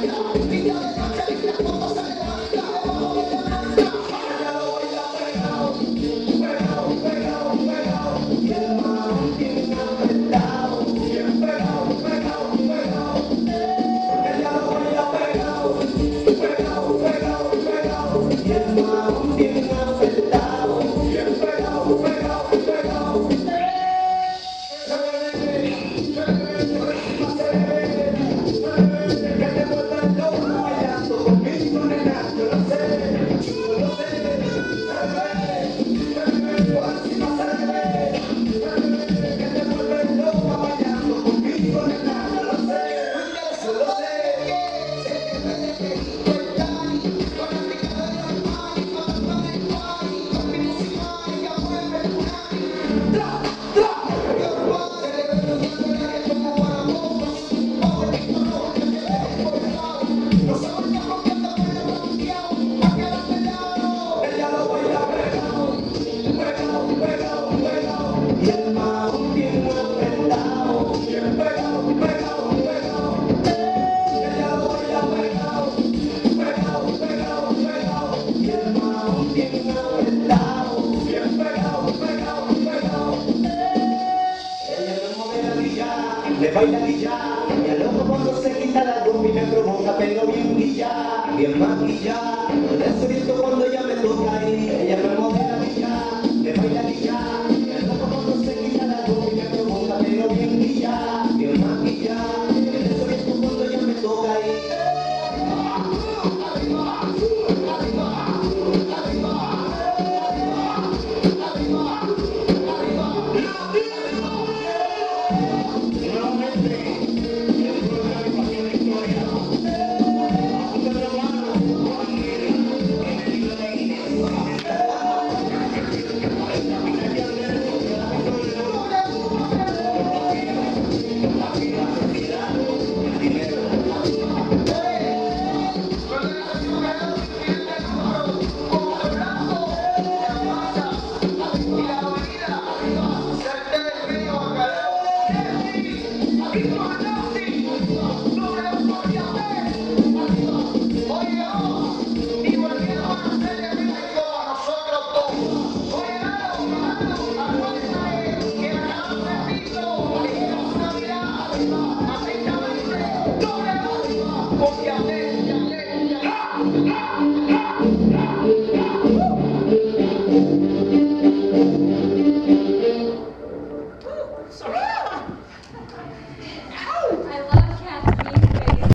Gracias. me baila guilla, y al ojo cuando se quita la luz y me provoca, pero bien guilla, bien maquilla, el desoriento cuando ella me toca y ella me modela guilla, me baila guilla, y al ojo cuando se quita la luz y me provoca, pero bien guilla, bien maquilla, el desoriento cuando ella me toca y